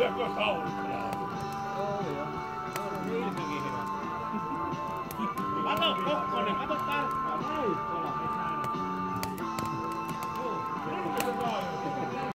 また